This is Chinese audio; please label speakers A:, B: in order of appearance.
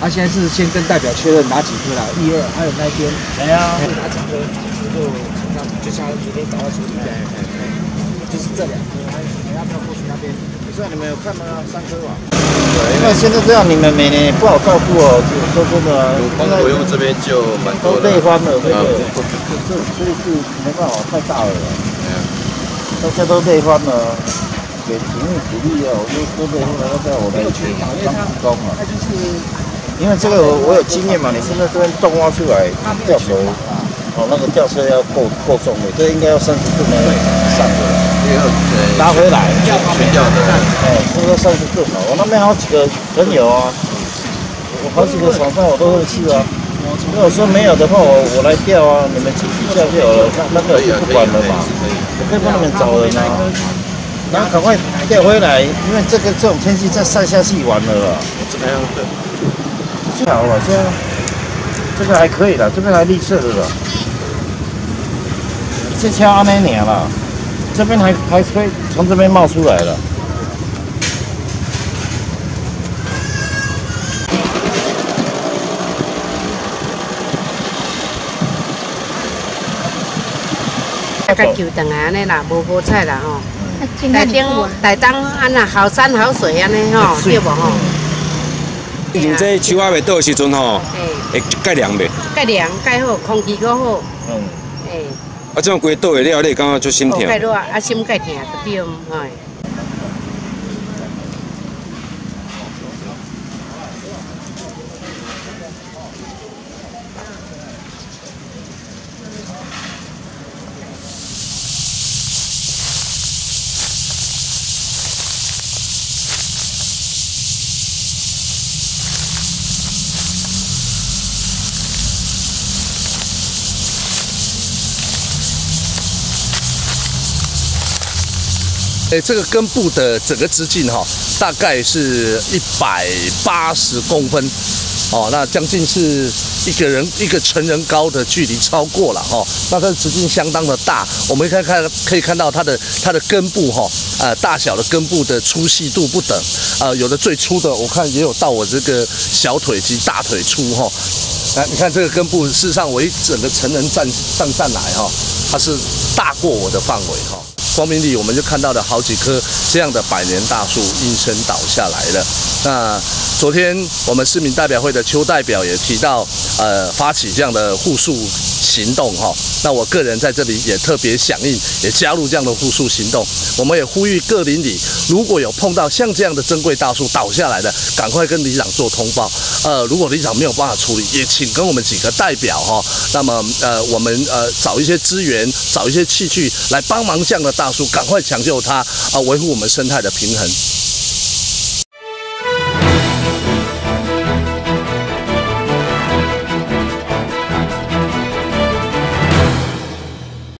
A: 他现在是先跟代表确认哪几颗啦，一二，还有那边，
B: 哎呀，
A: 哪几颗，就像就像昨天早上处理的，就是这两颗，还还要不要过去那边？不是你们有看吗？三颗吧。
B: 因为现在这样，你们每年不好照顾哦，说真的啊，
C: 光国用这边就蛮多的。
B: 累翻了，这个
C: 嗯
B: 这这这是没办法，太大了，大家都累翻了。给体育鼓励啊，我就都累翻了，要不要我来去当义工啊？因为这个我有经验嘛，你现在这边洞挖出来吊手，哦，那个吊车要够够重的，这应该要三十吨以上的，
C: 因为呃
B: 拿回来。
C: 全掉的，
B: 哎，这个三十吨了，我那边好几个朋友啊，我好几个厂商我都会去啊。如果说没有的话，我我来调啊，你们自己调就好了，那那个就不管了嘛，我可以帮你们找人啊。然后赶快调回来，因为这个这种天气再晒下去完了啦。
C: 这边对，
B: 就好了，这样这个还可以的，这边还绿色的了。这敲安那年了，这边还还可以从这边冒出来了。
D: 甲球长啊安尼啦，无无菜啦吼。
E: 现在
D: 台顶
E: 你
D: 台东安那好山好水安尼吼，对无吼？
F: 用这树仔未倒的时阵吼，会盖凉未？
D: 盖凉盖好，空气搁好，
B: 嗯，
D: 诶，
F: 啊，这样规倒的了，你会感觉足心痛。
D: 盖热啊，心盖疼就对，嘿。
G: 诶，这个根部的整个直径哈，大概是一百八十公分，哦，那将近是一个人一个成人高的距离超过了哈，那它的直径相当的大，我们可以看可以看到它的它的根部哈，呃，大小的根部的粗细度不等，呃，有的最粗的我看也有到我这个小腿及大腿粗哈，来，你看这个根部，事实上我一整个成人站上站来哈，它是大过我的范围哈。光明里我们就看到了好几棵这样的百年大树应声倒下来了。那昨天我们市民代表会的邱代表也提到，呃，发起这样的护树行动哈。那我个人在这里也特别响应，也加入这样的护树行动。我们也呼吁各邻里，如果有碰到像这样的珍贵大树倒下来的，赶快跟里长做通报。呃，如果里长没有办法处理，也请跟我们几个代表哈，那么呃，我们呃找一些资源，找一些器具来帮忙这样的大树，赶快抢救它啊，维护我们生态的平衡。